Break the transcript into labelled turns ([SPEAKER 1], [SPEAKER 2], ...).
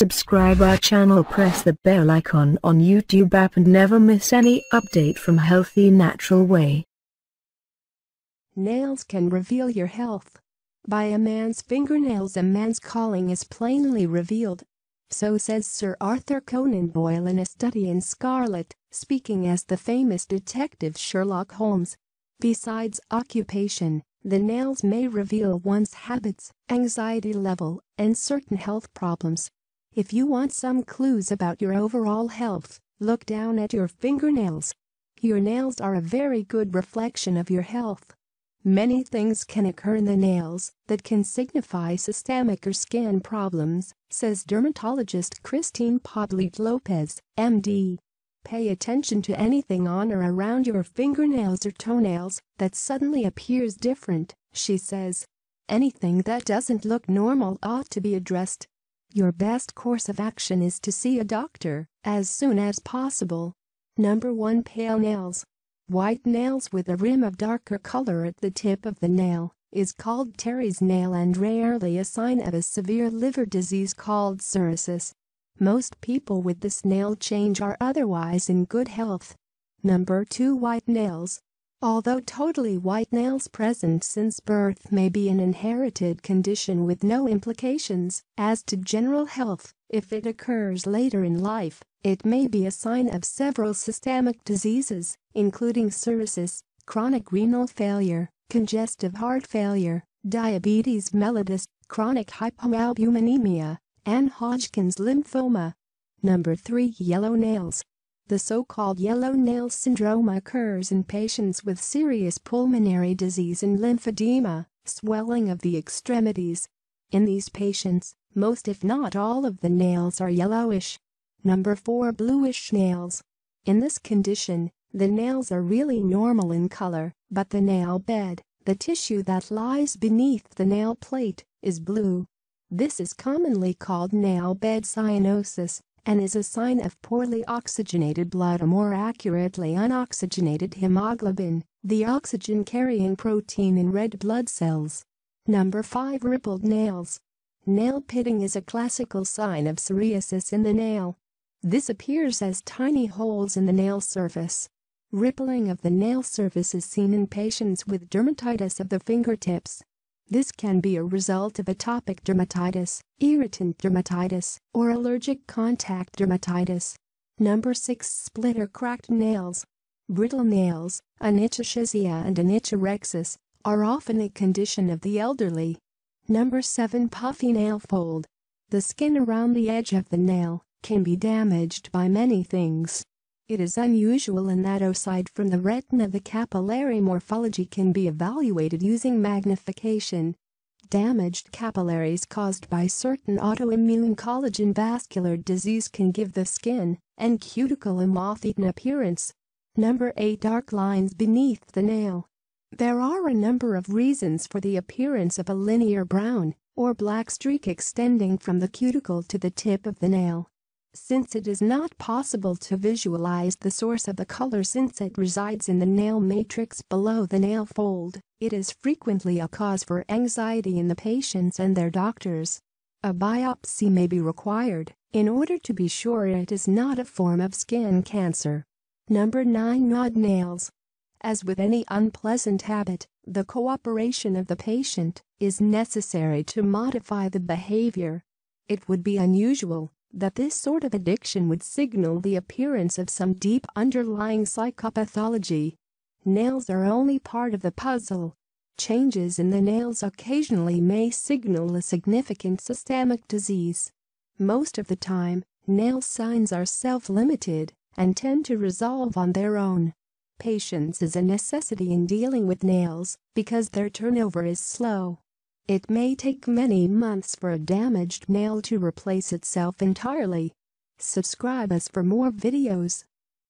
[SPEAKER 1] Subscribe our channel press the bell icon on YouTube app and never miss any update from Healthy Natural Way.
[SPEAKER 2] Nails can reveal your health. By a man's fingernails a man's calling is plainly revealed. So says Sir Arthur Conan Doyle in a study in Scarlet, speaking as the famous detective Sherlock Holmes. Besides occupation, the nails may reveal one's habits, anxiety level, and certain health problems. If you want some clues about your overall health, look down at your fingernails. Your nails are a very good reflection of your health. Many things can occur in the nails that can signify systemic or skin problems, says dermatologist Christine Poblete Lopez, MD. Pay attention to anything on or around your fingernails or toenails that suddenly appears different, she says. Anything that doesn't look normal ought to be addressed. Your best course of action is to see a doctor as soon as possible. Number 1 Pale nails White nails with a rim of darker color at the tip of the nail is called Terry's nail and rarely a sign of a severe liver disease called cirrhosis. Most people with this nail change are otherwise in good health. Number 2 White nails Although totally white nails present since birth may be an inherited condition with no implications as to general health, if it occurs later in life, it may be a sign of several systemic diseases, including cirrhosis, chronic renal failure, congestive heart failure, diabetes mellitus, chronic hypoalbuminemia, and Hodgkin's lymphoma. Number 3 Yellow nails the so-called yellow nail syndrome occurs in patients with serious pulmonary disease and lymphedema, swelling of the extremities. In these patients, most if not all of the nails are yellowish. Number 4 Bluish nails. In this condition, the nails are really normal in color, but the nail bed, the tissue that lies beneath the nail plate, is blue. This is commonly called nail bed cyanosis and is a sign of poorly oxygenated blood or more accurately unoxygenated hemoglobin, the oxygen-carrying protein in red blood cells. Number 5 Rippled nails. Nail pitting is a classical sign of psoriasis in the nail. This appears as tiny holes in the nail surface. Rippling of the nail surface is seen in patients with dermatitis of the fingertips. This can be a result of atopic dermatitis, irritant dermatitis, or allergic contact dermatitis. Number 6 Split or cracked nails. Brittle nails, onychoschizia and onychorrhexis, are often a condition of the elderly. Number 7 Puffy nail fold. The skin around the edge of the nail can be damaged by many things. It is unusual in that aside from the retina the capillary morphology can be evaluated using magnification. Damaged capillaries caused by certain autoimmune collagen vascular disease can give the skin and cuticle a moth-eaten appearance. Number 8 Dark lines beneath the nail. There are a number of reasons for the appearance of a linear brown or black streak extending from the cuticle to the tip of the nail. Since it is not possible to visualize the source of the color since it resides in the nail matrix below the nail fold, it is frequently a cause for anxiety in the patients and their doctors. A biopsy may be required in order to be sure it is not a form of skin cancer. Number 9 Gnawed nails. As with any unpleasant habit, the cooperation of the patient is necessary to modify the behavior. It would be unusual that this sort of addiction would signal the appearance of some deep underlying psychopathology. Nails are only part of the puzzle. Changes in the nails occasionally may signal a significant systemic disease. Most of the time, nail signs are self-limited and tend to resolve on their own. Patience is a necessity in dealing with nails because their turnover is slow. It may take many months for a damaged nail to replace itself entirely. Subscribe us for more videos.